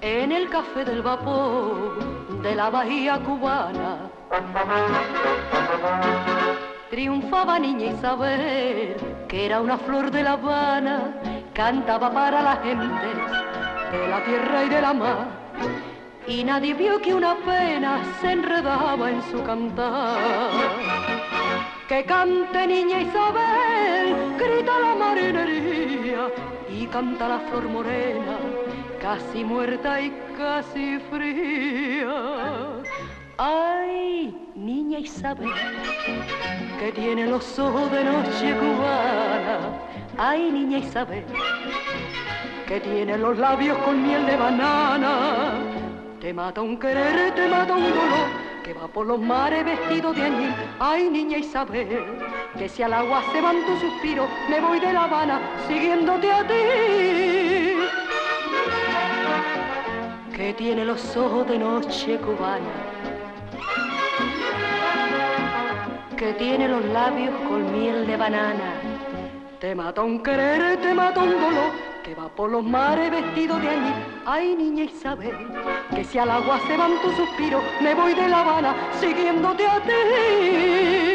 En el café del vapor de la bahía cubana triunfaba niña Isabel, que era una flor de La Habana, cantaba para la gente de la tierra y de la mar. Y nadie vio que una pena se enredaba en su cantar. Que cante niña Isabel, grita la marinería y canta la flor morena casi muerta y casi fría. Ay, niña Isabel, que tiene los ojos de noche cubana. Ay, niña Isabel, que tiene los labios con miel de banana. Te mata un querer, te mata un dolor, que va por los mares vestido de añil. Ay, niña Isabel, que si al agua se van tu suspiro, me voy de La Habana siguiéndote a ti que tiene los ojos de noche cubana, que tiene los labios con miel de banana. Te mata un querer, te mata un dolor, que va por los mares vestido de allí. Ay, niña Isabel, que si al agua se van tus suspiros, me voy de La Habana siguiéndote a ti.